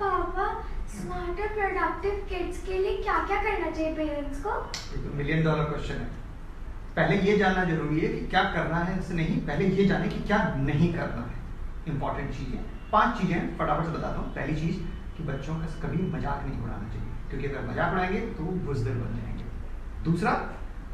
पापा स्मार्ट और productive kids के लिए क्या क्या करना चाहिए पेरेंट्स को? तो मिलियन डॉलर क्वेश्चन है। पहले ये जानना ज़रूरी है कि क्या करना है इससे नहीं, पहले ये जाने कि क्या नहीं करना है। इंपॉर्टेंट चीज़। है पाँच चीज़ें फटाफट से बताता हूँ। पहली चीज़ कि बच्चों का कभी मज़ाक नहीं उड़ाना चाहिए, क्योंकि अगर मज़ाक उड़ाएँगे तो वो बुजदिल बन जाएँगे। दूसरा,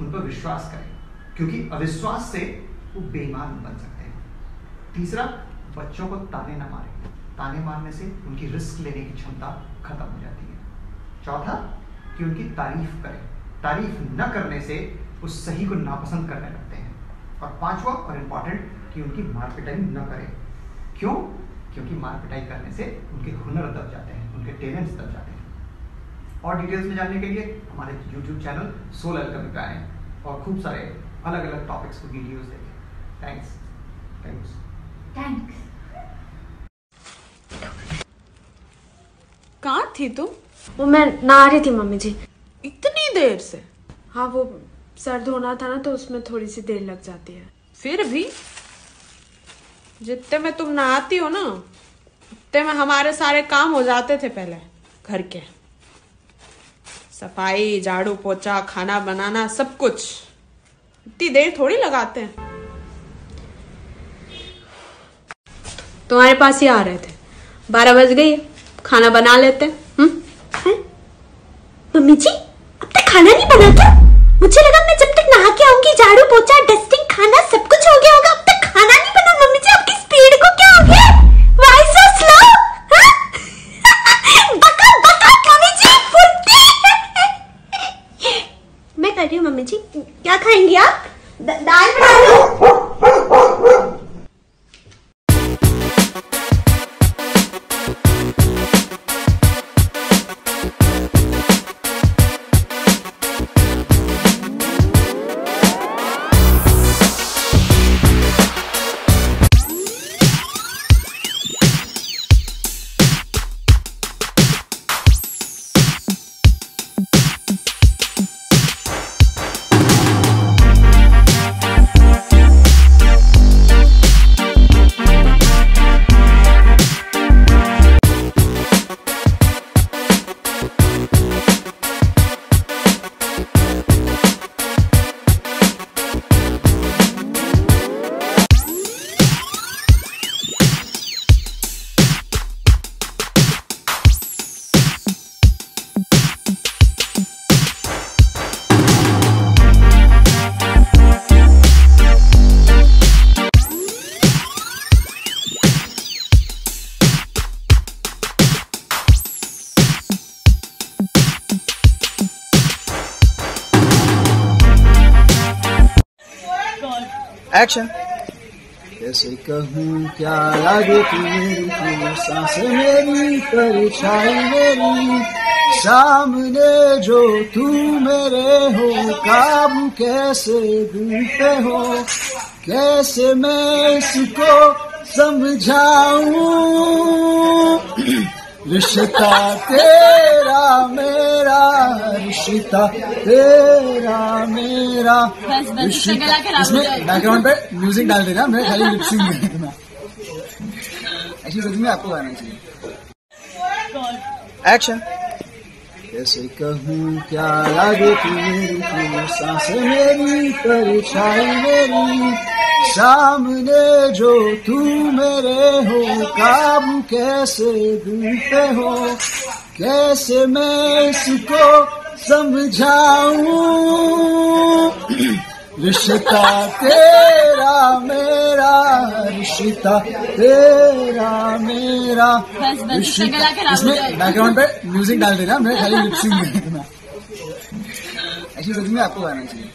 उन पर विश्वास करें, क्योंकि अविश्वास से वो बेईमान बन सकते हैं। तीसरा बच्चों को ताने ना मारें। ताने मारने से उनकी रिस्क लेने की क्षमता खत्म हो जाती है। चौथा, कि उनकी तारीफ़ करें। तारीफ़ न करने से उस सही को नापसंद करने लगते हैं। और पांचवा और इंपॉर्टेंट कि उनकी मार पिटाई न करें। क्यों? क्योंकि मार पिटाई करने से उनके हुनर दब जाते हैं, उनके टैलेंट्स दब जाते हैं। और डिटेल्स में जानने के लिए हमारे यूट्यूब चैनल सोल एल्कमी पे आएँ और खूब सारे अलग अलग टॉपिक्स को वीडियोस देखें। थैंक्स थैंक्स थैंक्स कहाँ थी तुम वो मैं नहा रही थी मम्मी जी। इतनी देर से? हाँ वो सर धोना था ना तो उसमें थोड़ी सी देर लग जाती है। फिर भी? जितने में तुम नहाती हो ना उतने में हमारे सारे काम हो जाते थे पहले घर के। सफ़ाई झाड़ू पोछा खाना बनाना सब कुछ। इतनी देर थोड़ी लगाते हैं। तुम्हारे पास ही आ रहे थे। बारह बज गई, खाना बना लेते हैं मम्मी जी, अब तक खाना नहीं बना क्या? मुझे लगा मैं एक्शन कैसे कहूँ क्या लगे तू मेरी तू सांस मेरी, परछाई मेरी? सामने जो तू मेरे हो काबू कैसे पे हो? कैसे मैं इसको समझाऊं? रिश्ता तेरा मेरा रिश्ता तेरा मेरा। इसमें बैकग्राउंड पे म्यूज़िक डाल देना मैं खाली लिपसिंग देखना एक्चुअली सच में आपको गाना चाहिए। एक्शन कैसे कहूँ क्या लगे तू मेरी सांस मेरी परछाई मेरी? सामने जो तू मेरे हो काबू कैसे पे हो? कैसे मैं इसको समझाऊं? रिश्ता तेरा मेरा रिश्ता तेरा मेरा। इसमें बैकग्राउंड पे म्यूज़िक डाल देना मैं खाली लिपसिंग देखना। एक्चुअली सच में आपको गाना चाहिए।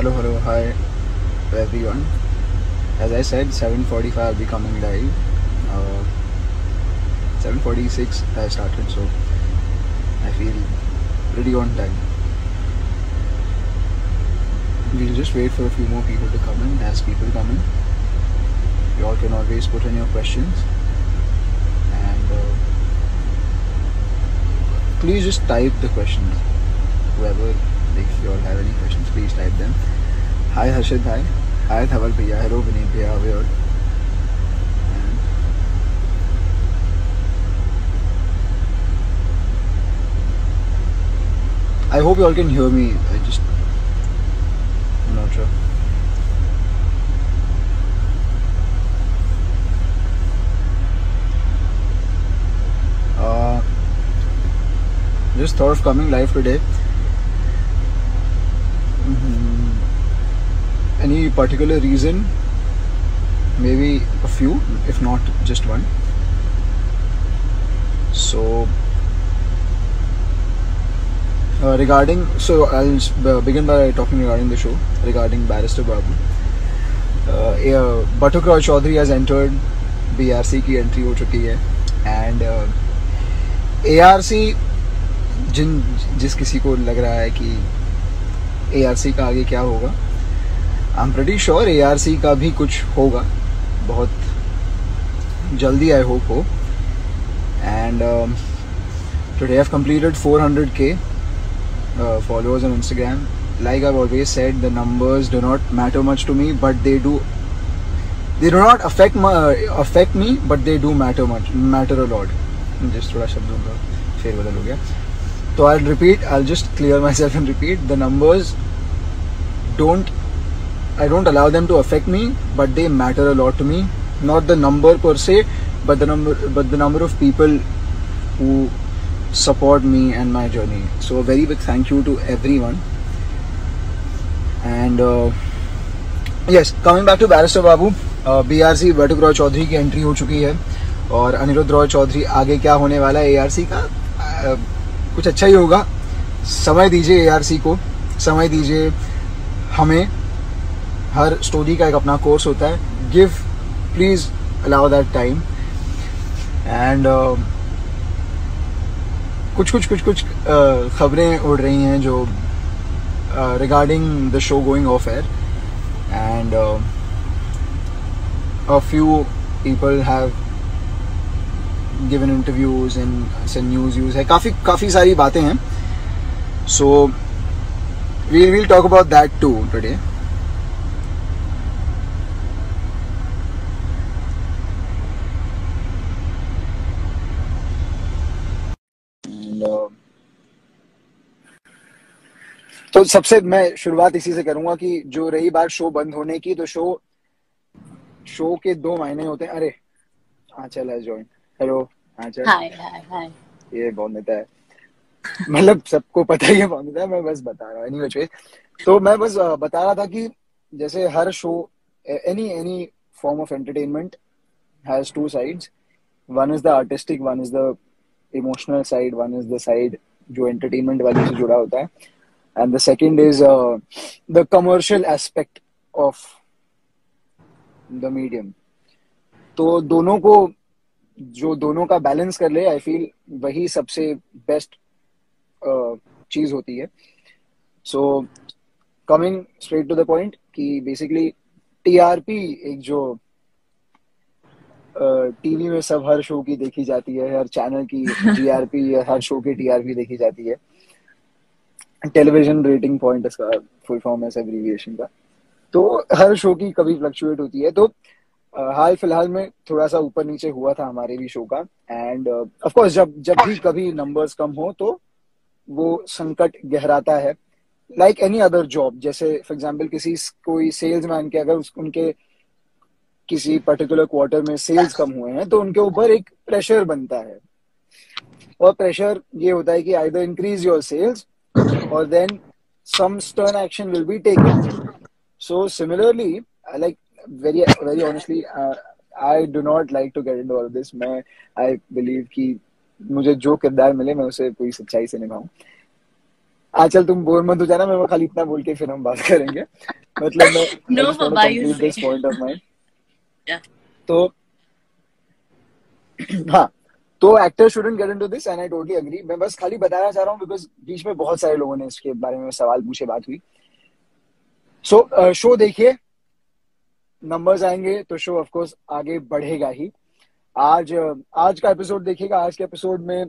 Hello, hello, hi everyone. As I said, 7:45 I'll be coming live. Uh, 7:46 I started, so I feel pretty on time. We'll just wait for a few more people to come in. As people come in, you all can always put in your questions, and uh, please just type the questions. Whoever, if you all have any questions, please type them. Hi Harshit bhai. Hi Dhaval bhaiya. Hello Vineet bhaiya. How are you? And I hope you all can hear me. I just I'm not sure. Uh, just thought of coming live today. Any particular reason? Maybe a few, if not just one. So, uh, regarding, so I'll begin by talking regarding the show, regarding Barrister Babu. Uh, yeah, Batuk Roy Chaudhary has entered BRC हो चुकी है and A R सी जिन जिस किसी को लग रहा है कि ए आर सी का आगे क्या होगा I am pretty sure A R C का भी कुछ होगा। बहुत जल्दी आई होप हो। And today have completed four hundred K followers on Instagram like I always said the numbers do not matter much to me but they do they do not affect affect me but they do matter much matter a lot जिस थोड़ा शब्दों का फेरबदल हो गया। तो I repeat I just clear myself and repeat the numbers don't I don't allow them to affect me, but they matter a lot to me. Not the number per se, but the number, but the number of people who support me and my journey. So a very big thank you to everyone. And uh, yes, coming back to Barrister Babu, uh, BRC Batuk Roy Chaudhary की entry हो चुकी है और अनिरुद्ध रॉय चौधरी आगे क्या होने वाला है एआरसी का uh, कुछ अच्छा ही होगा समय दीजिए एआरसी को समय दीजिए हमें हर स्टोरी का एक अपना कोर्स होता है। Give please allow that time and कुछ कुछ कुछ कुछ अ, खबरें उड़ रही हैं जो regarding the show going off air and a few people have given interviews से न्यूज़ यूज़ है। काफ़ी काफ़ी सारी बातें हैं। So we'll will talk about that to today And, uh, तो सबसे मैं शुरुआत इसी से करूँगा कि जो रही बात शो बंद होने की तो शो शो के दो महीने होते हैं। अरे है ज्वाइन हेलो आंचल हाय हाय हाय ये बहुत नेता है। मतलब सबको पता ही है बहुत नेता है मैं बस बता रहा हूँ। एनी तो मैं बस बता रहा था कि जैसे हर show any any form of entertainment has two sides one is the artistic one is the emotional side one is the side जो एंटरटेनमेंट वाले से जुड़ा होता है। And the second is the commercial aspect of the medium तो दोनों को, जो दोनों का बैलेंस कर ले आई फील वही सबसे बेस्ट चीज़ होती है। So coming straight to the point कि बेसिकली टीआरपी एक जो टीवी में सब हर शो की देखी जाती है, हर चैनल की टीआरपी हर शो की टीआरपी देखी जाती है। टेलीविज़न रेटिंग पॉइंट इसका फुल फॉर्म है एब्रीविएशन का। तो हर शो की कभी फ्लक्चुएट होती है तो हाल फ़िलहाल में थोड़ा सा ऊपर नीचे हुआ था हमारे भी शो का। एंड ऑफ़ कोर्स जब जब भी कभी नंबर्स कम हो तो वो संकट गहराता है। लाइक एनी अदर जॉब जैसे फॉर एग्जांपल किसी कोई सेल्समैन के अगर उनके किसी पर्टिकुलर क्वार्टर में सेल्स कम हुए हैं तो उनके ऊपर एक प्रेशर बनता है। और प्रेशर ये होता है कि either increase your sales or then some stern action will be taken. So similarly, I like very very honestly, uh, I do not like to get into all of this. मैं I believe कि मुझे जो किरदार मिले मैं उसे पूरी सच्चाई से निभाऊं आचल तुम बोर मत हो जाना मैं वो खाली इतना बोल के फिर हम बात करेंगे मतलब मैं No, this point of mine. Yeah. तो हाँ तो actor shouldn't get into this and I totally agree मैं बस खाली बताना चाह रहा हूँ बिकॉज़ बीच में बहुत सारे लोगों ने इसके बारे में सवाल पूछे बात हुई। सो शो देखिए। नंबर्स आएँगे तो शो ऑफ़ कोर्स आगे बढ़ेगा ही। आज uh, आज का एपिसोड देखिएगा। आज के एपिसोड में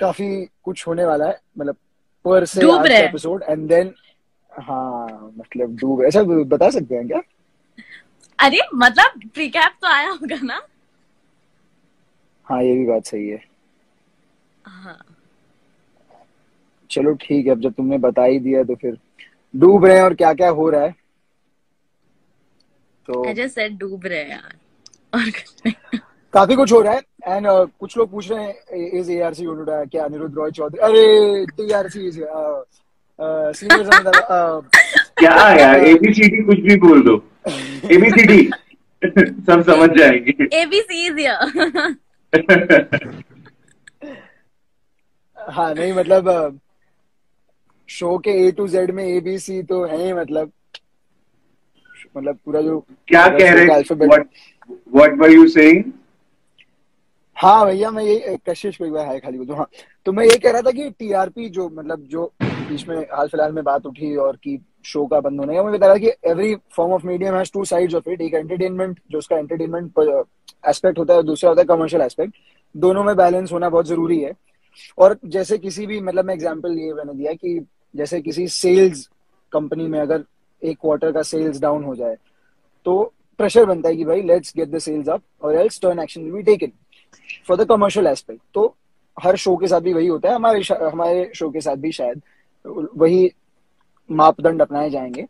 काफ़ी कुछ होने वाला है मतलब पर से आज का एपिसोड एंड देन हाँ मतलब डूब ऐसा बता सकते हैं क्या? अरे मतलब प्रीकैप तो आया होगा ना। हाँ ये भी बात सही है। हाँ। चलो ठीक है अब जब तुमने बता ही दिया तो फिर डूब रहे हैं और क्या क्या हो रहा है। तो आई जस्ट सेड डूब रहे हैं यार और काफ़ी कुछ हो रहा है एंड uh, कुछ लोग पूछ रहे हैं इज़ एआरसी गोइंग टू क्या अनिरुद्ध रॉय चौधरी अरे टीआरसी इज़ सीनियर क्या यार एबीसीडी कुछ भी बोल दो। एबीसीडी सब समझ जाएँगे। एबीसी इज़ हियर हाँ नहीं मतलब शो के ए टू जेड में ए बी सी तो है मतलब मतलब पूरा जो क्या कह रहे व्हाट वर यू सेइंग हाँ भैया मैं ये कशिश को एक बार हाय खाली बोल हाँ तो मैं ये कह रहा था कि टीआरपी जो मतलब जो बीच में हाल फ़िलहाल में बात उठी और कि शो का बंद होने का मैं बता रहा कि every form of medium has two sides of it एक एंटरटेनमेंट जो उसका एंटरटेनमेंट एस्पेक्ट होता है दूसरा होता है कमर्शियल एस्पेक्ट दोनों में बैलेंस होना बहुत ज़रूरी है। और जैसे किसी भी मतलब मैं एग्जांपल ये मैंने दिया कि जैसे किसी सेल्स कंपनी में अगर एक क्वार्टर का सेल्स डाउन हो जाए तो प्रेशर बनता है कि भाई let's get the sales up और else turn action will be taken for the commercial aspect तो हर शो के साथ भी वही होता है, हमारे हमारे शो के साथ भी शायद वही मापदंड अपनाए जाएँगे।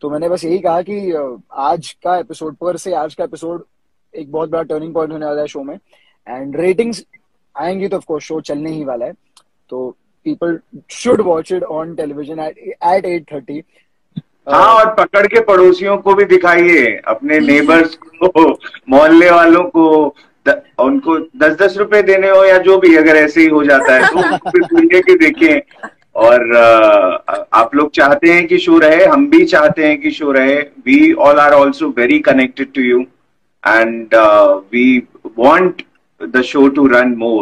तो मैंने बस यही कहा कि आज का एपिसोड पर से आज का एपिसोड एक बहुत बड़ा टर्निंग पॉइंट होने वाला है शो में। एंड रेटिंग्स आएँगी तो ऑफकोर्स शो चलने ही वाला है। तो people should watch it on television at at thirty हाँ और पकड़ के पड़ोसियों को भी दिखाइए अपने नेबर्स को मोहल्ले वालों को द, उनको दस दस रुपए देने हो या जो भी अगर ऐसे ही हो जाता है तो फिर के देखें और आप लोग चाहते हैं कि शो रहे, हम भी चाहते हैं कि शो रहे। We all are also very connected to you and we want the show to run more